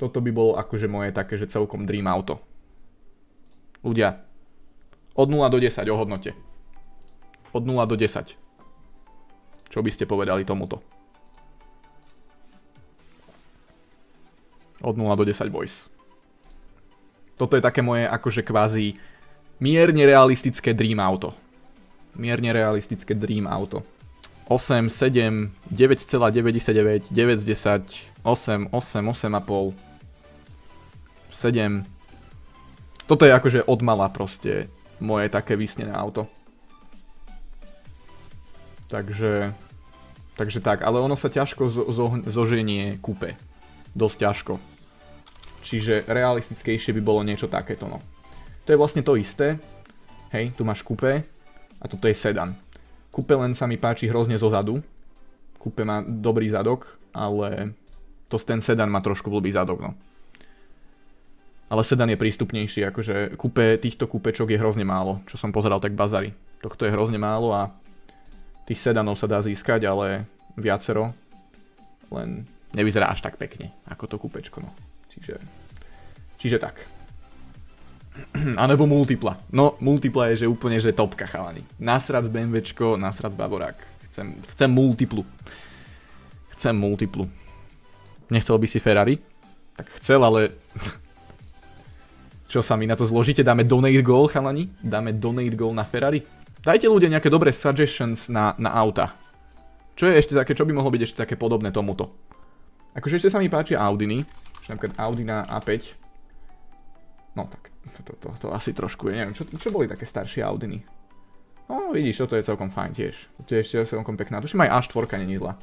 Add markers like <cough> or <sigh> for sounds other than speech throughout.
Toto by bolo akože moje také, že celkom dream auto. Ľudia, od 0 do 10 ohodnote. Od 0 do 10. Čo by ste povedali tomuto? Od 0 do 10 boys. Toto je také moje akože kvázi mierne realistické dream auto. Mierne realistické dream auto. 8, 7, 9,99, 9 z 10, 8, 8, 8,5, 7. Toto je akože od mala proste moje také vysnené auto. Takže, takže tak, ale ono sa ťažko zo, zoženie kúpe. Dosť ťažko. Čiže realistickejšie by bolo niečo takéto, no. To je vlastne to isté. Hej, tu máš kúpe a toto je sedan. Kúpe len sa mi páči hrozne zo zadu. Kúpe má dobrý zadok, ale to ten sedan má trošku blbý zadok, no. Ale sedan je prístupnejší, akože kúpe, týchto kúpečok je hrozne málo, čo som pozeral tak bazary. Tohto je hrozne málo a tých sedanov sa dá získať, ale viacero. Len nevyzerá až tak pekne, ako to kúpečko, no. Čiže, čiže tak. <clears throat> A nebo multipla. No, multipla je že úplne, že topka chalani. Nasrad BMWčko, nasrad Bavorák. Chcem, chcem multiplu. Chcem multiplu. Nechcel by si Ferrari? Tak chcel, ale... <laughs> Čo sa mi na to zložíte? Dáme donate goal, chalani? Dáme donate goal na Ferrari? Dajte ľudia nejaké dobré suggestions na, na auta. Čo je ešte také, čo by mohlo byť ešte také podobné tomuto? Akože ešte sa mi páčia Audiny. Napríklad Audi na A5. No tak to, to, to, to asi trošku je, neviem, čo, čo boli také staršie Audiny? No vidíš, toto je celkom fajn tiež. Toto je ešte celkom pekná. Tuším aj A4 není zlá.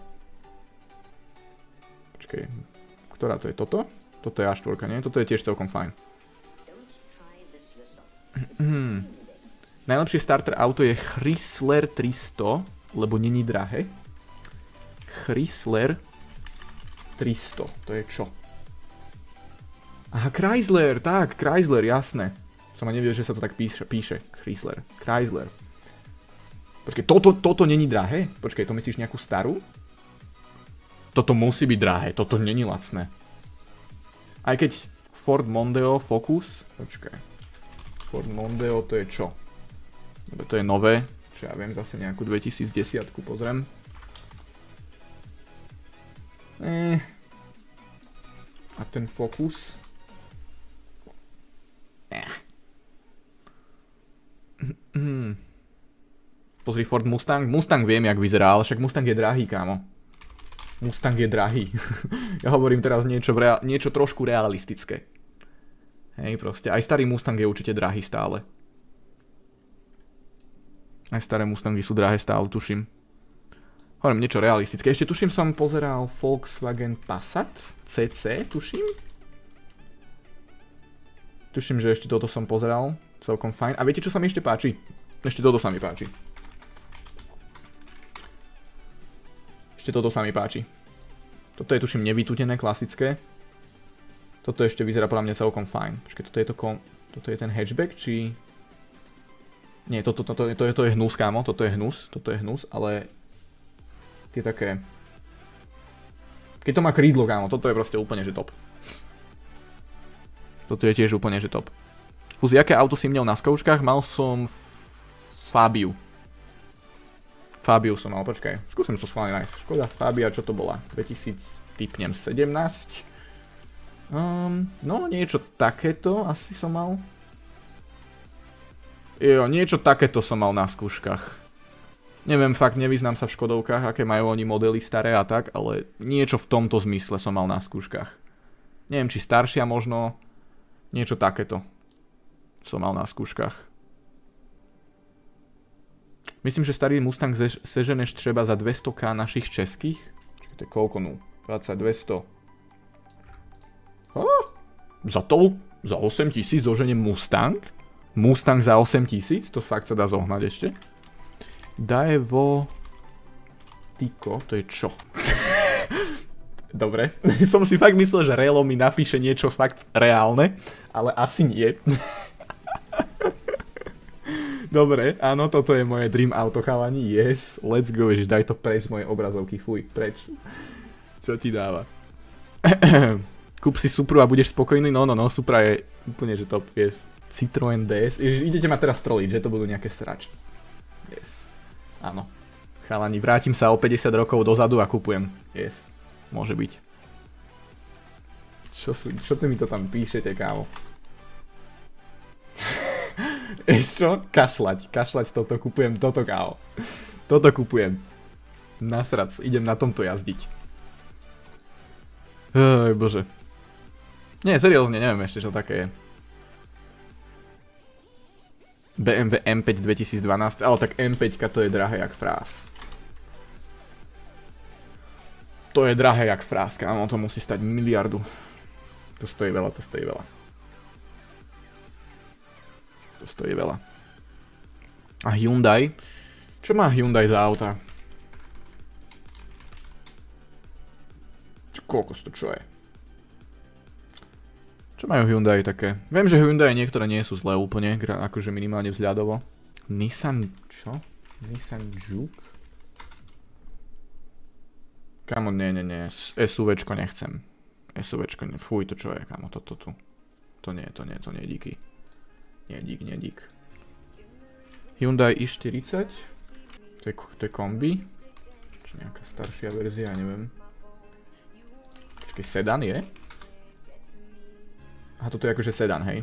Počkej, ktorá to je toto? Toto je A4, nie? Toto je tiež celkom fajn. Najlepšie starter auto je Chrysler 300, lebo není drahé. Chrysler 300, to je čo? Aha, Chrysler, tak, Chrysler, jasné. Som ani nevedel, že sa to tak píše, píše. Chrysler, Chrysler. Počkej, toto, toto není drahé? Počkej, to myslíš nejakú starú? Toto musí byť drahé, toto není lacné. Aj keď Ford Mondeo Focus, počkaj. Ford Mondeo to je čo? To je nové, čo ja viem, zase nejakú 2010 pozriem. Eh. A ten Focus? Hmm. <clears throat> Pozri Ford Mustang. Mustang viem, jak vyzerá, ale však Mustang je drahý, kámo. Mustang je drahý. <laughs> ja hovorím teraz niečo trošku realistické. Hej, proste. Aj starý Mustang je určite drahý stále. Aj staré Mustangy sú drahé stále, tuším. Hovorím niečo realistické. Ešte tuším som pozeral Volkswagen Passat CC, tuším. Tuším, že ešte toto som pozeral. Celkom fajn. A viete, čo sa mi ešte páči? Ešte toto sa mi páči. Ešte toto sa mi páči. Toto je tuším nevytutené, klasické. Toto ešte vyzerá podľa mňa celkom fajn. Počkej, toto je to kom... Toto je ten hatchback, či... Nie, toto, toto, to, to, to je hnus, kámo. Toto je hnus. Toto je hnus, ale... Tie také... Keď to má krídlo, kámo, toto je proste úplne, že top. Toto je tiež úplne, že top. Fuzi, aké auto si měl na skouškách? Mal som Fabiu. Fabiu som mal, počkaj. Skúsim to schválne nájsť. Škoda Fabia, čo to bola? 2000, typnem 17? Um, no, niečo takéto asi som mal. Jo, niečo takéto som mal na skúškach. Neviem, fakt nevyznám sa v Škodovkách, aké majú oni modely staré a tak, ale niečo v tomto zmysle som mal na skúškach. Neviem, či staršia možno, Niečo takéto som mal na skúškach. Myslím, že starý Mustang seženeš třeba za 200k našich českých. Čiže to je koľko nú? 20, 200. Ah, za to? Za 8000 zoženiem Mustang? Mustang za 8000? To fakt sa dá zohnať ešte. Daevo... Tyko, to je čo? <laughs> Dobre. <laughs> Som si fakt myslel, že Relo mi napíše niečo fakt reálne, ale asi nie. <laughs> Dobre, áno, toto je moje dream auto, chalani. Yes, let's go, ježiš, daj to preč z mojej obrazovky, fuj, preč. Co ti dáva? <clears throat> Kúp si Supru a budeš spokojný, no no no, Supra je úplne, že top, yes. Citroen DS, Ježiš, idete ma teraz troliť, že to budú nejaké sračky. Yes. Áno. Chalani, vrátim sa o 50 rokov dozadu a kupujem. Yes. Môže byť. Čo, si, čo si mi to tam píšete, kámo? <laughs> Ešte čo? Kašľať, kašľať toto, kupujem toto, kámo. Toto kupujem. Nasrad, idem na tomto jazdiť. Ej, bože. Nie, seriózne, neviem ešte, čo také je. BMW M5 2012, ale tak M5 to je drahé jak frás. To je drahé jak frás, kámo, to musí stať miliardu. To stojí veľa, to stojí veľa. To stojí veľa. A Hyundai? Čo má Hyundai za auta? Koľko to čo je? Čo majú Hyundai také? Viem, že Hyundai niektoré nie sú zlé úplne, akože minimálne vzhľadovo. Nissan, čo? Nissan Juke? Kamo, nie, nie, nie, SUVčko nechcem. SUVčko, fuj, to čo je, kamo, toto tu. To nie, to nie, to nie, díky. Nie, dík, nie, dík. Hyundai i40. To je, kombi. Čo nejaká staršia verzia, neviem. Počkej, sedan je? A toto je akože sedan, hej.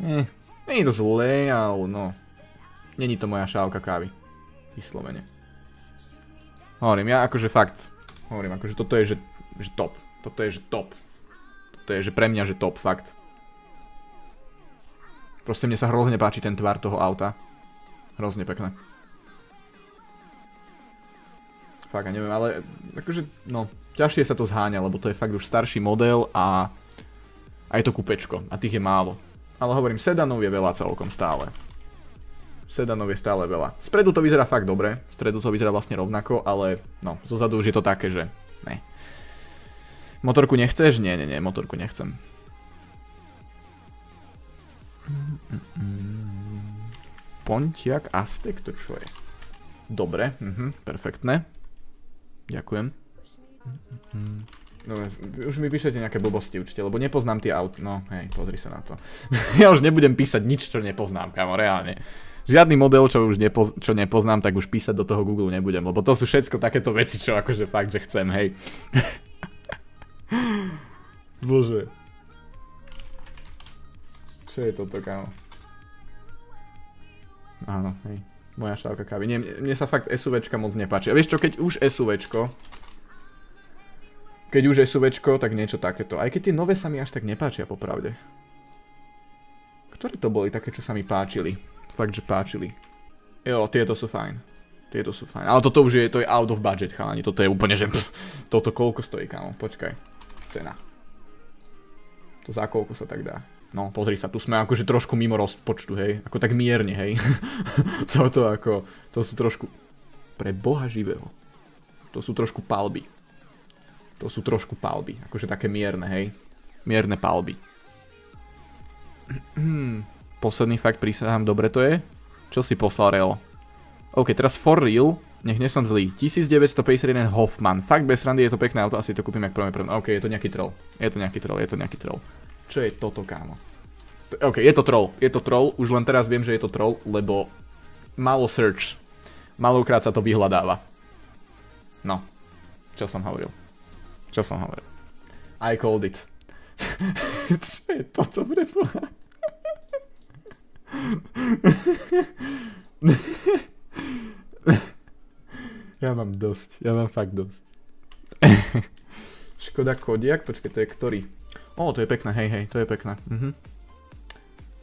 Nie, nie je to zlé, ale no. Není to moja šálka kávy. Vyslovene. Hovorím, ja akože fakt, hovorím, akože toto je, že, že top. Toto je, že top. Toto je, že pre mňa, že top, fakt. Proste mne sa hrozne páči ten tvar toho auta. Hrozne pekné. Fakt, ja neviem, ale akože, no, ťažšie sa to zháňa, lebo to je fakt už starší model a a je to kupečko. A tých je málo. Ale hovorím, sedanov je veľa celkom stále. Sedanov je stále veľa. Spredu to vyzerá fakt dobre. Spredu to vyzerá vlastne rovnako, ale no, zozadu už je to také, že ne. Motorku nechceš? Nie, nie, nie, motorku nechcem. Pontiak Aztek, to čo je? Dobre, mhm, perfektné. Ďakujem. No, už mi píšete nejaké blbosti určite, lebo nepoznám tie aut. No, hej, pozri sa na to. <laughs> ja už nebudem písať nič, čo nepoznám, kamo, reálne. Žiadny model, čo už nepo, čo nepoznám, tak už písať do toho Google nebudem, lebo to sú všetko takéto veci, čo akože fakt, že chcem, hej. <laughs> Bože. Čo je toto, kamo? Áno, hej. Moja šálka kávy. Nie, mne sa fakt SUVčka moc nepáči. A vieš čo, keď už SUVčko, keď už SUVčko, tak niečo takéto. Aj keď tie nové sa mi až tak nepáčia, popravde. Ktoré to boli také, čo sa mi páčili? Fakt, že páčili. Jo, tieto sú fajn. Tieto sú fajn. Ale toto už je, to je out of budget, chalani. Toto je úplne, že... <laughs> toto koľko stojí, kámo? Počkaj. Cena. To za koľko sa tak dá? No, pozri sa, tu sme akože trošku mimo rozpočtu, hej. Ako tak mierne, hej. <laughs> toto ako... To sú trošku... Pre boha živého. To sú trošku palby. To sú trošku palby, akože také mierne, hej. Mierne palby. <clears throat> Posledný fakt prísahám, dobre to je? Čo si poslal Reo? OK, teraz for real, nech nesom zlý. 1951 Hoffman. Fakt bez randy je to pekné auto, asi to kúpim jak prvé prvné. OK, je to nejaký troll. Je to nejaký troll, je to nejaký troll. Čo je toto, kámo? OK, je to troll. Je to troll, už len teraz viem, že je to troll, lebo malo search. Malokrát sa to vyhľadáva. No, čo som hovoril. Čo som hovoril? I called it. <laughs> Čo je toto pre <laughs> ja mám dosť, ja mám fakt dosť. Škoda Kodiak, počkaj, to je ktorý? O, to je pekné, hej, hej, to je pekné. Mhm.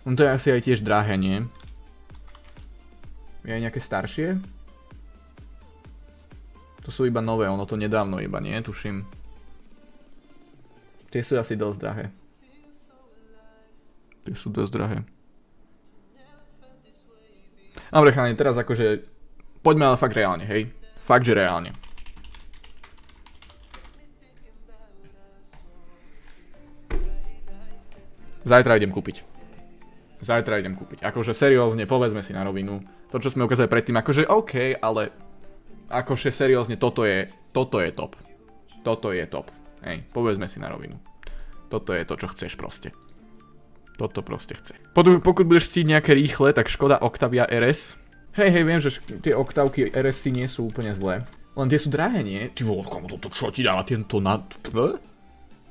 On to je asi aj tiež drahé, nie? Je aj nejaké staršie? To sú iba nové, ono to nedávno iba, nie? Tuším. Tie sú asi dosť drahé. Tie sú dosť drahé. Dobre chalani, teraz akože poďme ale fakt reálne, hej. Fakt, že reálne. Zajtra idem kúpiť. Zajtra idem kúpiť. Akože seriózne, povedzme si na rovinu. To, čo sme ukázali predtým, akože OK, ale akože seriózne, toto je, toto je top. Toto je top. Hej, povedzme si na rovinu. Toto je to, čo chceš proste. Toto proste chce. Pokud, budeš chcieť nejaké rýchle, tak Škoda Octavia RS. Hej, hej, viem, že tie Octavky RS nie sú úplne zlé. Len tie sú drahé, nie? Ty vole, komu toto čo ti dáva tento na...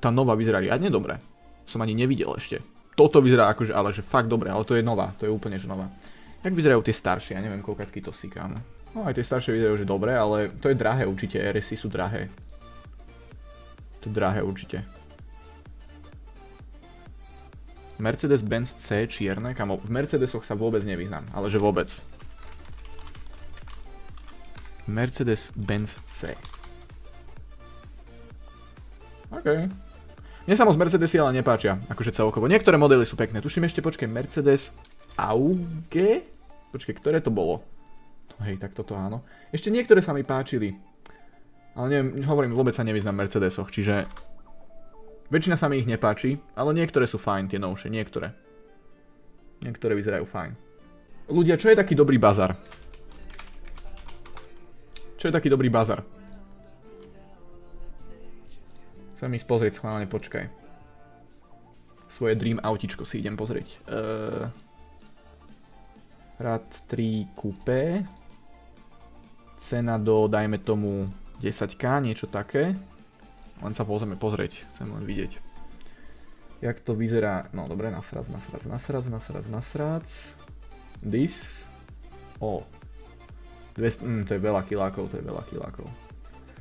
Tá nová vyzerá riadne dobre. Som ani nevidel ešte. Toto vyzerá akože, ale že fakt dobre, ale to je nová, to je úplne že nová. Jak vyzerajú tie staršie, ja neviem koľkatky to sikám. No aj tie staršie vyzerajú, že dobre, ale to je drahé určite, RSy sú drahé. To je drahé určite. Mercedes-Benz C čierne, kamo, v Mercedesoch sa vôbec nevyznám, ale že vôbec. Mercedes-Benz C. OK. Mne sa moc Mercedesy ale nepáčia, akože celkovo. Niektoré modely sú pekné. Tuším ešte, počkej, Mercedes Auge? Počkej, ktoré to bolo? Hej, tak toto áno. Ešte niektoré sa mi páčili. Ale neviem, hovorím, vôbec sa nevyznám v Mercedesoch, čiže Väčšina sa mi ich nepáči, ale niektoré sú fajn, tie novšie, niektoré. Niektoré vyzerajú fajn. Ľudia, čo je taký dobrý bazar? Čo je taký dobrý bazar? Chcem ísť pozrieť, schválne počkaj. Svoje dream autičko si idem pozrieť. Uh, Rad 3 Coupé. Cena do, dajme tomu, 10k, niečo také. Len sa pozrieme pozrieť, chcem len vidieť. Jak to vyzerá, no dobre, nasrac, nasrac, nasrac, nasrac, nasrac. This. O. 200, mm, to je veľa kilákov, to je veľa kilákov.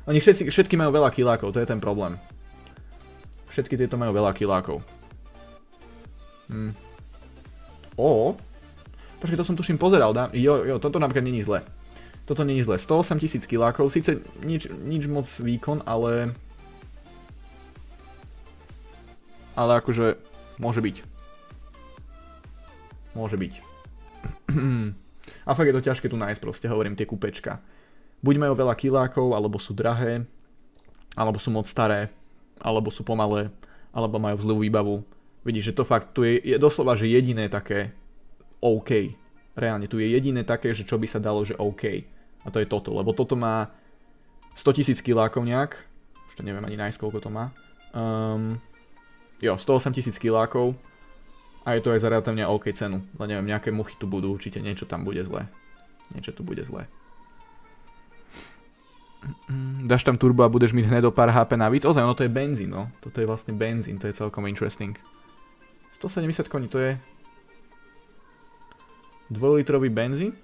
Oni všetci, všetky majú veľa kilákov, to je ten problém. Všetky tieto majú veľa kilákov. Hm. O. Počkej, to som tuším pozeral, dá? Jo, jo, toto napríklad není zle. Toto není zle. 108 tisíc kilákov, síce nič, nič moc výkon, ale ale akože môže byť. Môže byť. <clears throat> A fakt je to ťažké tu nájsť proste, hovorím, tie kúpečka. Buď majú veľa kilákov, alebo sú drahé, alebo sú moc staré, alebo sú pomalé, alebo majú zlú výbavu. Vidíš, že to fakt tu je, je doslova, že jediné také OK. Reálne, tu je jediné také, že čo by sa dalo, že OK. A to je toto, lebo toto má 100 000 kilákov nejak. Už to neviem ani nájsť, koľko to má. Um, jo, 108 tisíc kilákov a je to aj za relatívne OK cenu. Ale neviem, nejaké muchy tu budú, určite niečo tam bude zlé. Niečo tu bude zlé. Dáš tam turbo a budeš mít hned o pár HP navíc. Ozaj, ono to je benzín, no. Toto je vlastne benzín, to je celkom interesting. 170 koní, to je 2 litrový benzín.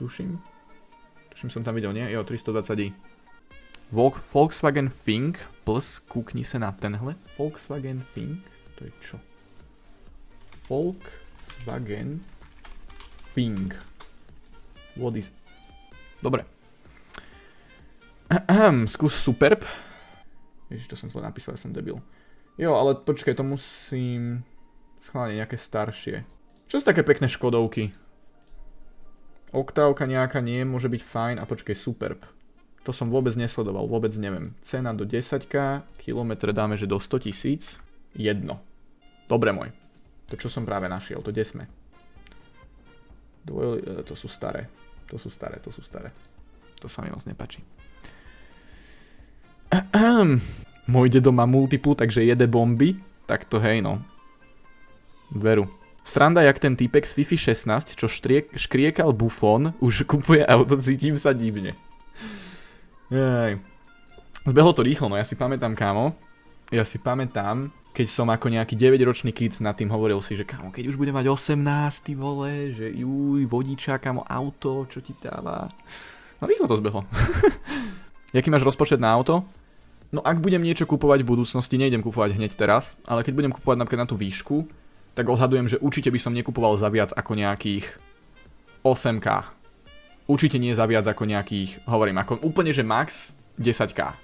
Tuším. Tuším som tam videl, nie? Jo, 320i. Volkswagen Fink plus, kúkni sa na tenhle. Volkswagen Fink, to je čo? Volkswagen Fink. What is... Dobre. Skús Superb. Ježiš, to som zle napísal, ja som debil. Jo, ale počkaj, to musím... Schválne nejaké staršie. Čo sú také pekné škodovky? Oktávka nejaká nie, môže byť fajn. A počkaj, Superb. To som vôbec nesledoval, vôbec neviem. Cena do 10k, kilometre dáme, že do 100 tisíc. Jedno. Dobre môj. To čo som práve našiel, to kde sme? Dvoj, e, to sú staré. To sú staré, to sú staré. To sa mi moc nepačí. Môj dedo má multiplu, takže jede bomby. Tak to hej no. Veru. Sranda jak ten týpek z Fifi 16, čo štriek, škriekal bufón, už kupuje auto, cítim sa divne. Jej. Zbehlo to rýchlo, no ja si pamätám, kámo. Ja si pamätám, keď som ako nejaký 9-ročný kid nad tým hovoril si, že kámo, keď už bude mať 18, ty vole, že juj, vodiča, kámo, auto, čo ti dáva. No rýchlo to zbehlo. <laughs> Jaký máš rozpočet na auto? No ak budem niečo kupovať v budúcnosti, nejdem kupovať hneď teraz, ale keď budem kupovať napríklad na tú výšku, tak odhadujem, že určite by som nekupoval za viac ako nejakých 8k. Určite nie za viac ako nejakých, hovorím, ako úplne, že max 10k.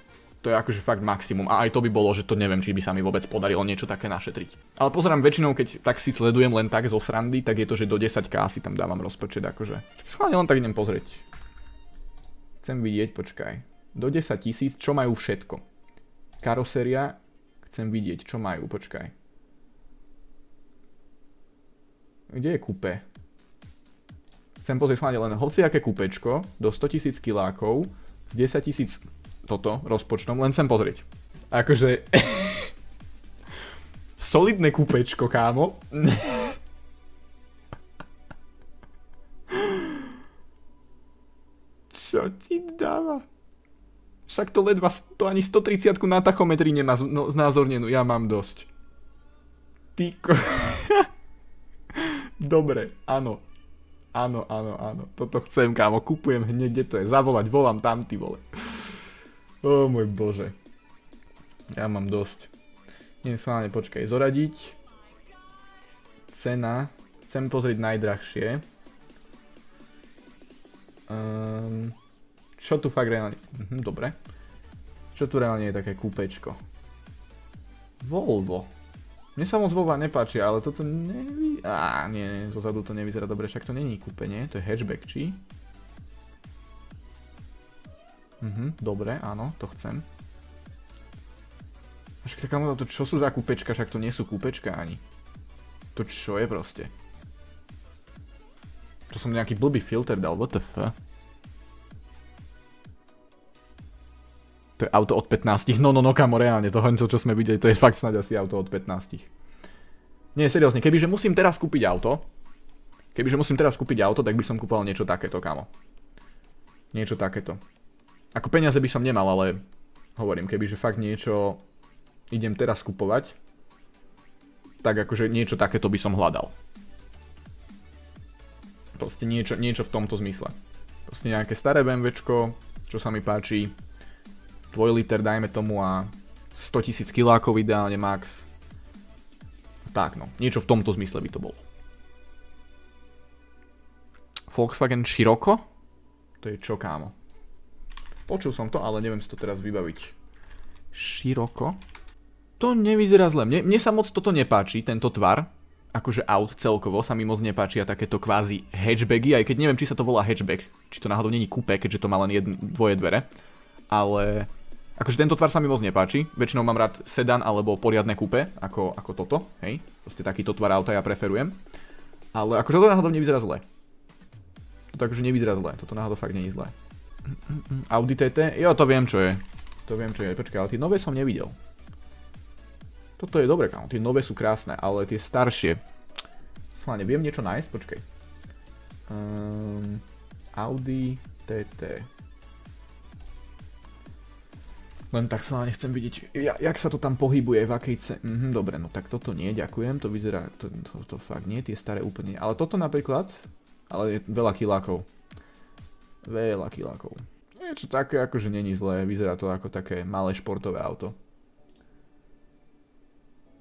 To je akože fakt maximum. A aj to by bolo, že to neviem, či by sa mi vôbec podarilo niečo také našetriť. Ale pozerám, väčšinou, keď tak si sledujem len tak zo srandy, tak je to, že do 10k si tam dávam rozpočet, akože. Schválne len tak idem pozrieť. Chcem vidieť, počkaj. Do 10 tisíc, čo majú všetko? Karoséria, chcem vidieť, čo majú, počkaj. Kde je kúpe? chcem pozrieť schválne len hociaké kúpečko do 100 tisíc kilákov s 10 tisíc toto rozpočtom, len chcem pozrieť. Akože... <laughs> solidné kúpečko, kámo. <laughs> Čo ti dáva? Však to ledva, to ani 130 na tachometri nemá no, znázornenú. Ja mám dosť. Tyko. <laughs> Dobre, áno. Áno, áno, áno. Toto chcem, kámo. Kupujem hneď, kde to je. Zavolať, volám tam, ty vole. O môj bože. Ja mám dosť. Idem schválne, počkaj, zoradiť. Cena. Chcem pozrieť najdrahšie. Um, čo tu fakt reálne... Mhm, dobre. Čo tu reálne je také kúpečko? Volvo. Mne sa moc Volvo nepáči, ale toto nevy... Á, nie, nie, zozadu to nevyzerá dobre, však to není kúpe, nie? To je hatchback, či? Mhm, dobre, áno, to chcem. Však taká to čo sú za kúpečka, však to nie sú kúpečka ani. To čo je proste? To som nejaký blbý filter dal, what the fuck? To je auto od 15. No, no, no, kamo, reálne, to, čo sme videli, to je fakt snad asi auto od 15. Nie, seriózne, kebyže musím teraz kúpiť auto, kebyže musím teraz kúpiť auto, tak by som kúpal niečo takéto, kamo. Niečo takéto. Ako peniaze by som nemal, ale hovorím, kebyže fakt niečo idem teraz kupovať, tak akože niečo takéto by som hľadal. Proste niečo, niečo v tomto zmysle. Proste nejaké staré BMWčko, čo sa mi páči, liter dajme tomu a 100 tisíc kilákov ideálne max. Tak no, niečo v tomto zmysle by to bolo. Volkswagen Široko? To je čo kámo? Počul som to, ale neviem si to teraz vybaviť. Široko? To nevyzerá zle. Mne, mne sa moc toto nepáči, tento tvar. Akože aut celkovo sa mi moc nepáčia takéto kvázi hatchbacky, aj keď neviem, či sa to volá hatchback, či to náhodou není kúpe, keďže to má len jedn, dvoje dvere. Ale Akože tento tvar sa mi moc nepáči, väčšinou mám rád sedan alebo poriadne kúpe, ako, ako toto, hej, proste takýto tvar auta ja preferujem. Ale akože to náhodou nevyzerá zle. To akože nevyzerá zle, toto náhodou fakt je zle. Audi TT, jo to viem čo je. To viem čo je, počkaj, ale tie nové som nevidel. Toto je dobre, kámo, tie nové sú krásne, ale tie staršie. Sláne, viem niečo nájsť, počkaj. Um, Audi TT. Len tak sa nechcem vidieť, ja, jak sa to tam pohybuje, v akej ce... Mhm, dobre, no tak toto nie, ďakujem, to vyzerá, to, to, to fakt nie, tie staré úplne. Ale toto napríklad, ale je veľa kilákov. Veľa kilákov. Niečo také, akože není zlé, vyzerá to ako také malé športové auto.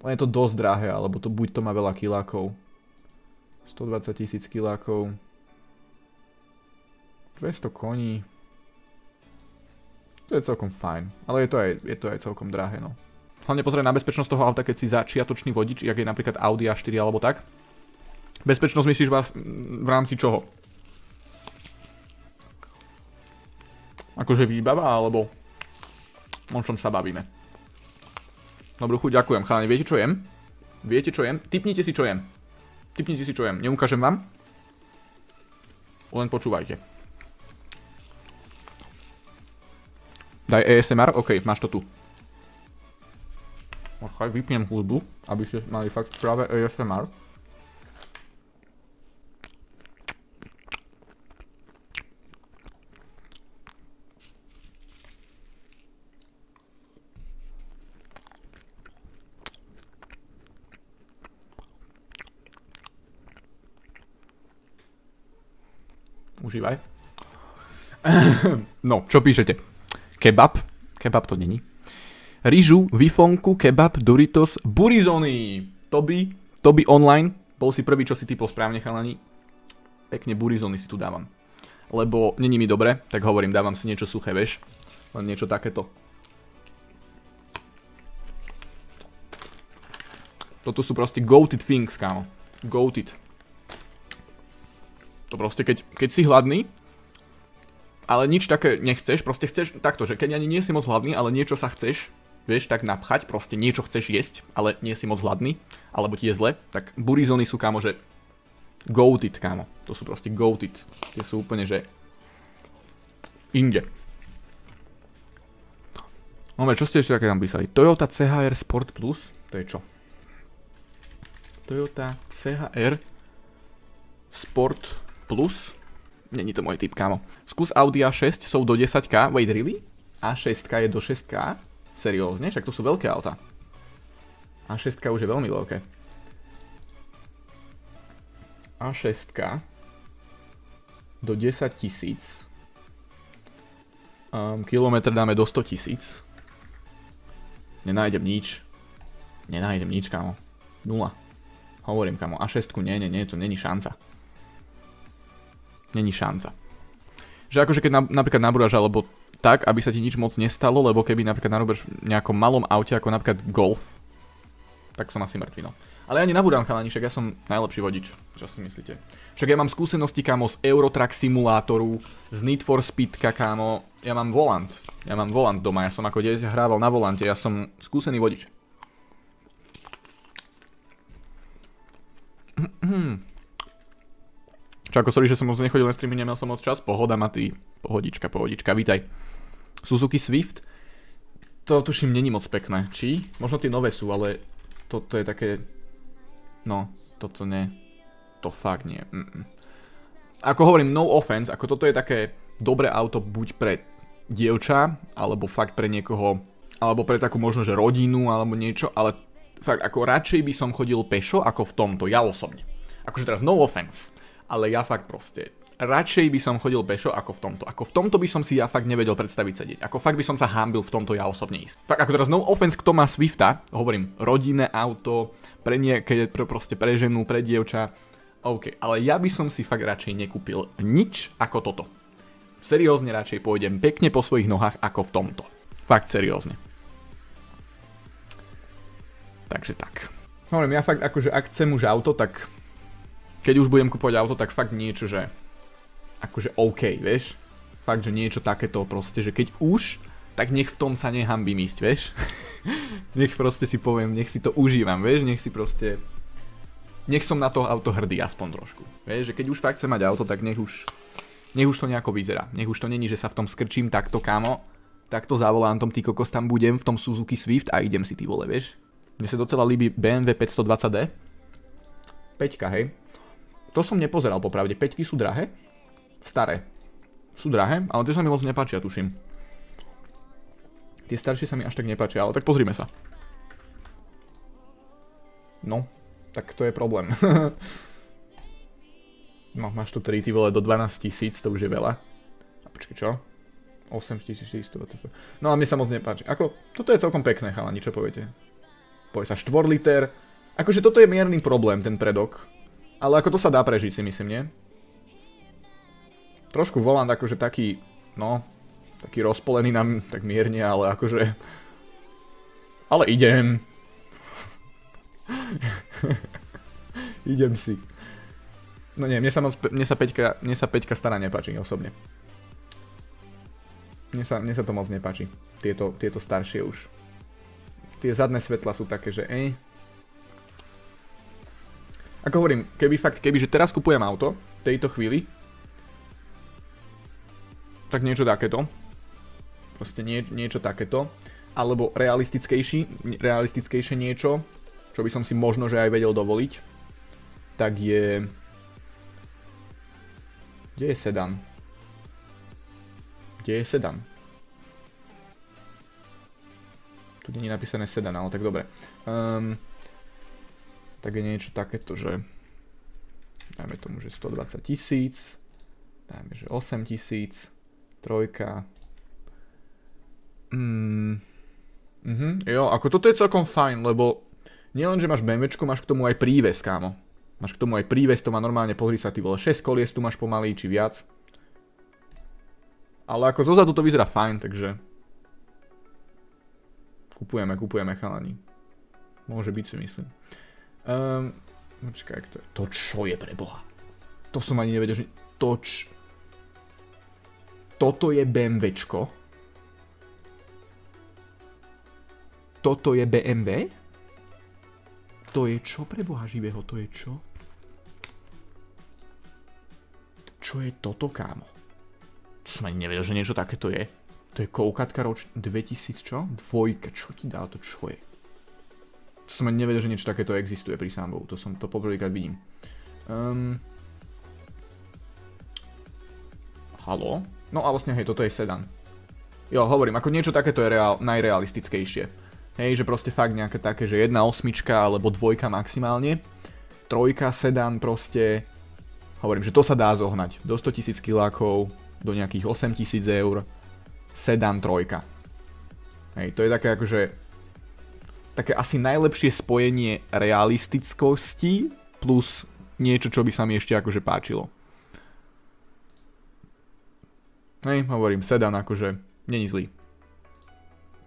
Len je to dosť drahé, alebo to buď to má veľa kilákov. 120 tisíc kilákov. 200 koní. To je celkom fajn, ale je to aj, je to aj celkom drahé, no. Hlavne pozrieť na bezpečnosť toho auta, keď si začiatočný vodič, jak je napríklad Audi A4 alebo tak. Bezpečnosť myslíš vás v rámci čoho? Akože výbava, alebo o čom sa bavíme? Dobrú chuť, ďakujem. Chalani, viete čo jem? Viete čo jem? Typnite si čo jem. Typnite si čo jem. Neukážem vám. Len počúvajte. Daj ASMR? OK, máš to tu. Ok, vypnem hudbu, aby ste mali fakt práve ASMR. Užívaj. <laughs> no, čo píšete? Kebab, kebab to není. Rýžu, vifonku, kebab, Doritos, burizony. Toby, Toby online, bol si prvý, čo si typol správne chalani. Pekne burizony si tu dávam. Lebo není mi dobre, tak hovorím, dávam si niečo suché, vieš. Len niečo takéto. Toto sú proste goated things, kámo. Goated. To proste, keď, keď si hladný, ale nič také nechceš, proste chceš takto, že keď ani nie si moc hladný, ale niečo sa chceš, vieš, tak napchať, proste niečo chceš jesť, ale nie si moc hladný, alebo ti je zle, tak burizony sú kámo, že goated, kámo. To sú proste goated. Tie sú úplne, že inde. No čo ste ešte také tam písali? Toyota CHR Sport Plus, to je čo? Toyota CHR Sport Plus. Není to môj typ, kámo. Skús Audi A6, sú do 10k. Wait, really? A6 je do 6k? Seriózne? Však to sú veľké auta. A6 už je veľmi veľké. A6 do 10 tisíc. Um, kilometr dáme do 100 tisíc. Nenájdem nič. Nenájdem nič, kamo. Nula. Hovorím, kamo. A6 nie, nie, nie, to není šanca. Není šanca. Že akože keď na, napríklad nabúraš alebo tak, aby sa ti nič moc nestalo, lebo keby napríklad narobíš v nejakom malom aute, ako napríklad Golf, tak som asi mŕtvy, no. Ale ja nenabúdam chalani, však ja som najlepší vodič. Čo si myslíte? Však ja mám skúsenosti, kámo, z Eurotrack simulátoru, z Need for Speed, kámo. Ja mám volant. Ja mám volant doma, ja som ako dieťa hrával na volante, ja som skúsený vodič. <clears throat> Čo ako sorry, že som moc nechodil na streamy, nemal som moc čas. Pohoda, Matý. Pohodička, pohodička, vítaj. Suzuki Swift. To tuším není moc pekné. Či? Možno tie nové sú, ale toto je také No, toto nie. To fakt nie. Mm-mm. Ako hovorím, no offense, ako toto je také dobré auto buď pre dievča, alebo fakt pre niekoho, alebo pre takú možno, že rodinu, alebo niečo, ale fakt ako radšej by som chodil pešo ako v tomto, ja osobne. Akože teraz no offense, ale ja fakt proste radšej by som chodil pešo ako v tomto. Ako v tomto by som si ja fakt nevedel predstaviť sedieť. Ako fakt by som sa hámbil v tomto ja osobne ísť. Tak ako teraz no offense, kto má Swifta, hovorím, rodinné auto, pre nie, keď pre, proste pre ženu, pre dievča, OK, ale ja by som si fakt radšej nekúpil nič ako toto. Seriózne radšej pôjdem pekne po svojich nohách ako v tomto. Fakt seriózne. Takže tak. Hovorím, ja fakt akože ak chcem už auto, tak keď už budem kupovať auto, tak fakt niečo, že akože OK, vieš. Fakt, že niečo takéto proste, že keď už, tak nech v tom sa nehambím ísť, vieš. <laughs> nech proste si poviem, nech si to užívam, vieš, nech si proste... Nech som na to auto hrdý aspoň trošku. Vieš, že keď už fakt chcem mať auto, tak nech už... Nech už to nejako vyzerá. Nech už to není, že sa v tom skrčím takto, kámo. Takto za volantom, ty kokos, tam budem v tom Suzuki Swift a idem si ty vole, vieš. Mne sa docela líbi BMW 520D. 5 hej. To som nepozeral popravde, 5 sú drahé? staré. Sú drahé, ale tie sa mi moc nepáčia, tuším. Tie staršie sa mi až tak nepáčia, ale tak pozrime sa. No, tak to je problém. <laughs> no, máš tu 3 ty vole do 12 tisíc, to už je veľa. A počkej, čo? 8 tisíc, No a mi sa moc nepáči. Ako, toto je celkom pekné, chalani, čo poviete? Povie sa 4 liter. Akože toto je mierny problém, ten predok. Ale ako to sa dá prežiť, si myslím, nie? trošku volant akože taký, no, taký rozpolený nám tak mierne, ale akože... Ale idem. <laughs> idem si. No nie, mne sa, moc, mne sa Peťka, mne sa Peťka stará nepáči osobne. Mne sa, mne sa to moc nepáči. Tieto, tieto staršie už. Tie zadné svetla sú také, že ej. Ako hovorím, keby fakt, keby že teraz kupujem auto, v tejto chvíli, tak niečo takéto. Proste nie, niečo takéto. Alebo realistickejší, realistickejšie niečo, čo by som si možno že aj vedel dovoliť, tak je... Kde je sedan? Kde je sedan? Tu nie je napísané sedan, ale tak dobre. Um, tak je niečo takéto, že dajme tomu, že 120 tisíc, dajme, že 8 tisíc, Trojka. Mm. Mhm, jo, ako toto je celkom fajn, lebo nielen, že máš BMW, máš k tomu aj príves, kámo. Máš k tomu aj príves, to má normálne, pozri sa, ty vole, 6 kolies tu máš pomaly, či viac. Ale ako zozadu to vyzerá fajn, takže... Kupujeme, kupujeme, chalani. Môže byť, si myslím. Um, počkaj, to je... To čo je pre boha? To som ani nevedel, že... To č toto je BMWčko. Toto je BMW? To je čo pre boha živého? To je čo? Čo je toto, kámo? To som ani nevedel, že niečo takéto je. To je koukatka roč 2000 čo? Dvojka, čo ti dá to, čo je? To som ani nevedel, že niečo takéto existuje pri Sambo. To som to poprvýkrát vidím. Um, halo? No a vlastne hej, toto je sedan. Jo, hovorím, ako niečo takéto je reál, najrealistickejšie. Hej, že proste fakt nejaké také, že jedna osmička alebo dvojka maximálne. Trojka, sedan proste... Hovorím, že to sa dá zohnať. Do 100 tisíc kilákov, do nejakých 8 tisíc eur. Sedan trojka. Hej, to je také akože... Také asi najlepšie spojenie realistickosti plus niečo, čo by sa mi ešte akože páčilo. Hej, hovorím, sedan akože není zlý.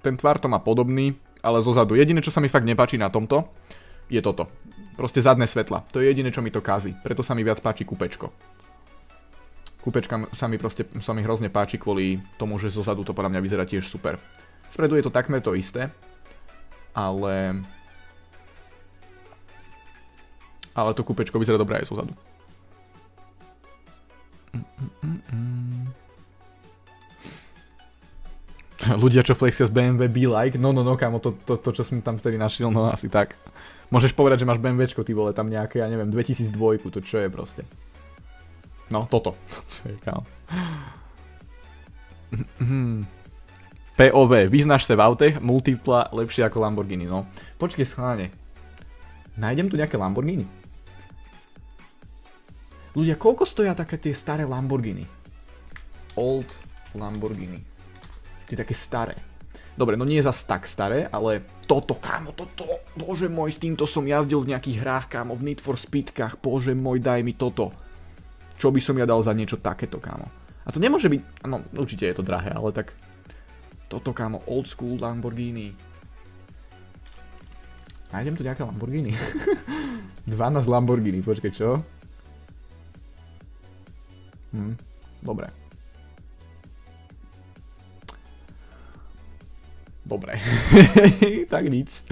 Ten tvar to má podobný, ale zozadu. Jediné, čo sa mi fakt nepáči na tomto, je toto. Proste zadné svetla. To je jediné, čo mi to kazí. Preto sa mi viac páči kúpečko. Kúpečka sa mi proste sa mi hrozne páči kvôli tomu, že zozadu to podľa mňa vyzerá tiež super. Spredu je to takmer to isté, ale... Ale to kúpečko vyzerá dobré aj zozadu. Mm, <laughs> mm, Ľudia, čo flexia z BMW, be like. No, no, no, kamo, to, to, to čo som tam vtedy našiel, no asi tak. Môžeš povedať, že máš BMWčko, ty vole, tam nejaké, ja neviem, 2002, to čo je proste. No, toto. <laughs> čo je, kamo. <laughs> POV, vyznáš sa v autech, multipla lepšie ako Lamborghini, no. Počkej, schválne. Nájdem tu nejaké Lamborghini? Ľudia, koľko stoja také tie staré Lamborghini? Old Lamborghini tie také staré. Dobre, no nie zas tak staré, ale toto, kámo, toto, bože môj, s týmto som jazdil v nejakých hrách, kámo, v Need for Speedkách, bože môj, daj mi toto. Čo by som ja dal za niečo takéto, kámo. A to nemôže byť, no určite je to drahé, ale tak toto, kámo, old school Lamborghini. Nájdem tu nejaké Lamborghini. <laughs> 12 Lamborghini, počkej, čo? Hm, dobre. Dobre. <laughs> tak nič.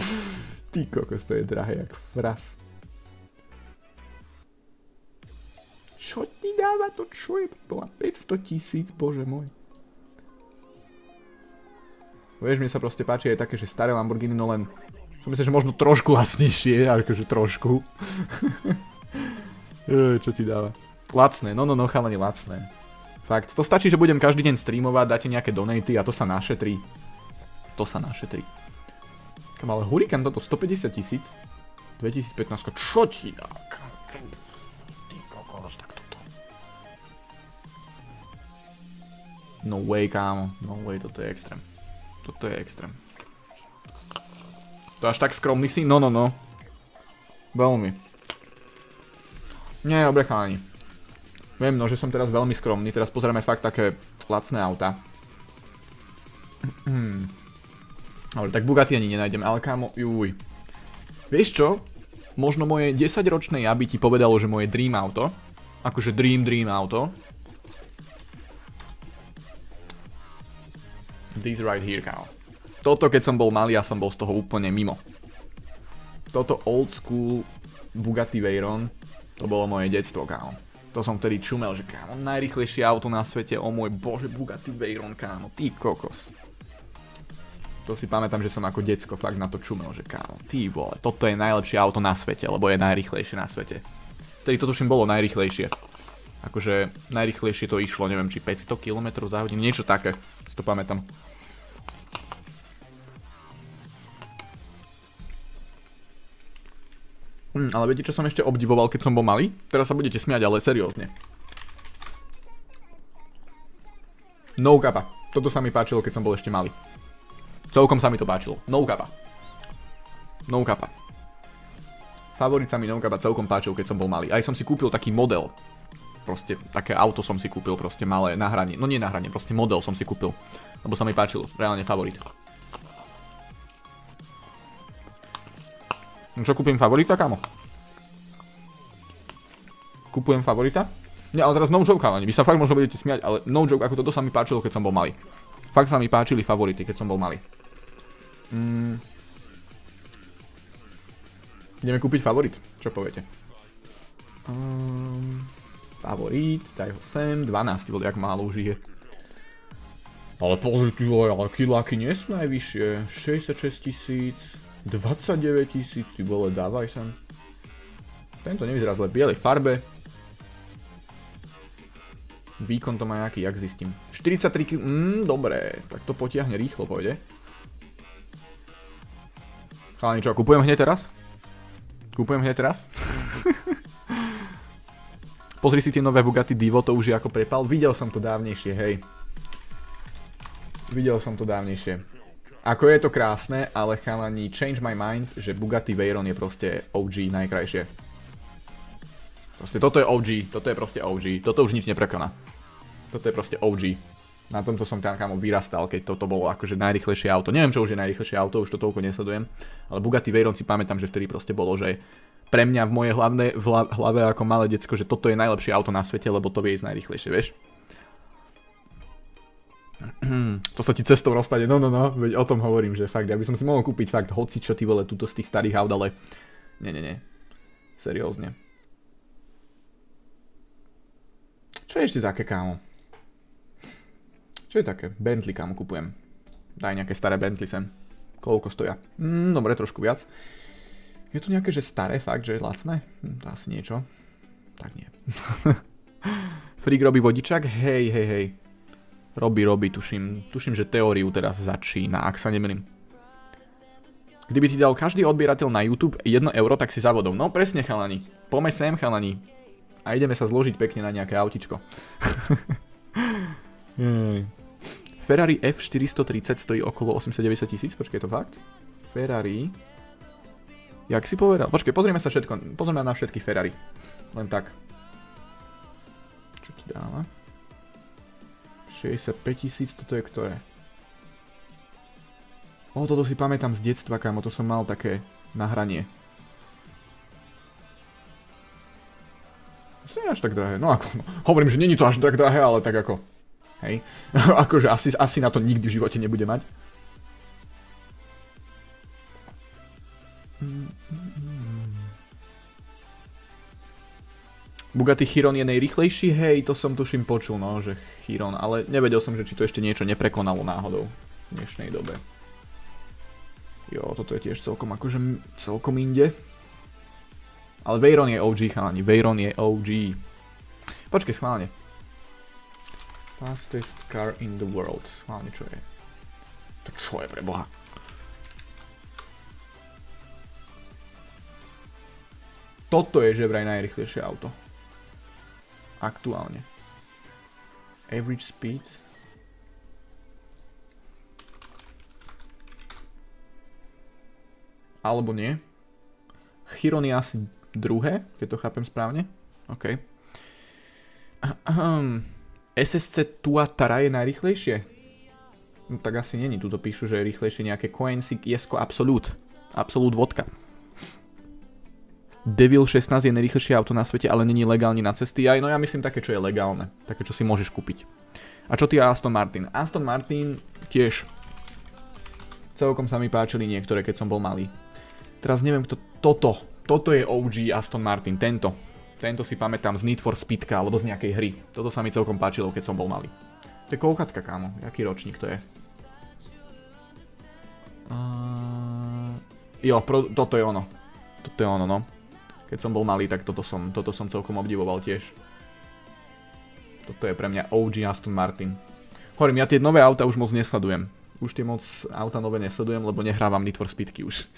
Ty kokos, to je drahé jak fras. Čo ti dáva to? Čo je? Bola 500 tisíc, bože môj. Vieš, mne sa proste páči aj také, že staré Lamborghini, no len som myslel, že možno trošku lacnejšie, <laughs> akože trošku. <laughs> Čo ti dáva? Lacné, no no no chalani, lacné. Fakt, to stačí, že budem každý deň streamovať, dáte nejaké donaty a to sa našetrí to sa našetrí. Kam ale Hurricane toto 150 tisíc, 2015, čo ti dá? Ty kokos, tak toto. No way, kámo, no way, toto je extrém. Toto je extrém. To až tak skromný si? No, no, no. Veľmi. Nie, dobre chalani. Viem, no, že som teraz veľmi skromný, teraz pozrieme fakt také lacné auta. Hmm. <clears throat> Ale tak Bugatti ani nenájdem, ale kámo, juj. Vieš čo? Možno moje 10-ročné ja by ti povedalo, že moje dream auto, akože dream dream auto, this right here, kámo. Toto, keď som bol malý, ja som bol z toho úplne mimo. Toto old school Bugatti Veyron, to bolo moje detstvo, kámo. To som vtedy čumel, že kámo, najrychlejšie auto na svete, o môj bože, Bugatti Veyron, kámo, ty kokos. To si pamätám, že som ako decko fakt na to čumel, že kámo, ty vole, toto je najlepšie auto na svete, lebo je najrychlejšie na svete. Vtedy to tuším bolo najrychlejšie. Akože najrychlejšie to išlo, neviem, či 500 km za hodinu, niečo také, to pamätám. Hm, ale viete, čo som ešte obdivoval, keď som bol malý? Teraz sa budete smiať, ale seriózne. No kappa. Toto sa mi páčilo, keď som bol ešte malý. Celkom sa mi to páčilo. No kappa. No kappa. Favorit sa mi no kappa celkom páčil, keď som bol malý. Aj som si kúpil taký model. Proste také auto som si kúpil, proste malé na hranie. No nie na hranie, proste model som si kúpil. Lebo sa mi páčilo. Reálne favorit. No čo, kúpim favorita, kamo? Kúpujem favorita? Nie, ale teraz no joke, ale vy sa fakt možno budete smiať, ale no joke, ako toto sa mi páčilo, keď som bol malý. Fakt sa mi páčili favority, keď som bol malý. Mm. Ideme kúpiť favorit, čo poviete? Um, favorit, daj ho sem, 12, vole, jak málo už je. Ale pozri ty vole, ale kiláky nie sú najvyššie, 66 tisíc, 29 tisíc, ty vole, dávaj sem. Tento nevyzerá zle, bielej farbe. Výkon to má nejaký, jak zistím. 43 kg, mm, dobré, tak to potiahne rýchlo, pôjde. Chalani, čo, kupujem hneď teraz? Kupujem hneď teraz? <laughs> Pozri si tie nové Bugatti Divo, to už je ako prepal. Videl som to dávnejšie, hej. Videl som to dávnejšie. Ako je to krásne, ale chalani, change my mind, že Bugatti Veyron je proste OG najkrajšie. Proste toto je OG, toto je proste OG, toto už nič neprekoná. Toto je proste OG. Na tomto som tam kamo vyrastal, keď toto bolo akože najrychlejšie auto. Neviem, čo už je najrychlejšie auto, už to toľko nesledujem. Ale Bugatti Veyron si pamätám, že vtedy proste bolo, že pre mňa v mojej hlavne, v hlave ako malé decko, že toto je najlepšie auto na svete, lebo to vie ísť najrychlejšie, vieš? <clears throat> to sa ti cestou rozpade, no no no, veď o tom hovorím, že fakt, ja by som si mohol kúpiť fakt hoci čo ty vole túto z tých starých aut, ale nie, nie, nie, seriózne. Čo je ešte také, kámo? Čo je také? Bentley, kámo, kupujem. Daj nejaké staré Bentley sem. Koľko stoja? Mm, dobre, trošku viac. Je tu nejaké, že staré, fakt, že lacné? Hm, to asi niečo. Tak nie. <laughs> Freak robí vodičak? Hej, hej, hej. Robí, robí, tuším. Tuším, že teóriu teraz začína, ak sa nemýlim. Kdyby ti dal každý odbierateľ na YouTube 1 euro, tak si závodom. No presne, chalani. Poďme sem, chalani a ideme sa zložiť pekne na nejaké autičko. <laughs> Ferrari F430 stojí okolo 890 tisíc, počkej, to fakt? Ferrari... Jak si povedal? Počkej, pozrieme sa všetko, pozrieme na všetky Ferrari. Len tak. Čo ti dáva? 65 tisíc, toto je ktoré? O, toto si pamätám z detstva, kámo, to som mal také nahranie. To je až tak drahé. No ako, hovorím, že není to až tak drahé, ale tak ako, hej. <laughs> akože asi, asi na to nikdy v živote nebude mať. Bugatti Chiron je najrychlejší, hej, to som tuším počul, no, že Chiron, ale nevedel som, že či to ešte niečo neprekonalo náhodou v dnešnej dobe. Jo, toto je tiež celkom akože celkom inde. Ale Veyron je OG, chalani. Veyron je OG. Počkej, schválne. Fastest car in the world. Schválne, čo je? To čo je pre boha? Toto je že vraj najrychlejšie auto. Aktuálne. Average speed. Alebo nie. Chiron je asi druhé, keď to chápem správne. OK. SSC Tuatara je najrychlejšie? No tak asi není, tuto píšu, že je rýchlejšie nejaké Coensik Jesko Absolute. Absolute vodka. Devil 16 je najrychlejšie auto na svete, ale není legálne na cesty. Aj no ja myslím také, čo je legálne. Také, čo si môžeš kúpiť. A čo ty Aston Martin? Aston Martin tiež celkom sa mi páčili niektoré, keď som bol malý. Teraz neviem, kto toto toto je OG Aston Martin, tento. Tento si pamätám z Need for Speedka alebo z nejakej hry. Toto sa mi celkom páčilo, keď som bol malý. To je koukatka, kámo. Jaký ročník to je? Jo, toto je ono. Toto je ono, no. Keď som bol malý, tak toto som, toto som celkom obdivoval tiež. Toto je pre mňa OG Aston Martin. Hovorím, ja tie nové auta už moc nesledujem. Už tie moc auta nové nesledujem, lebo nehrávam Need for Speedky už.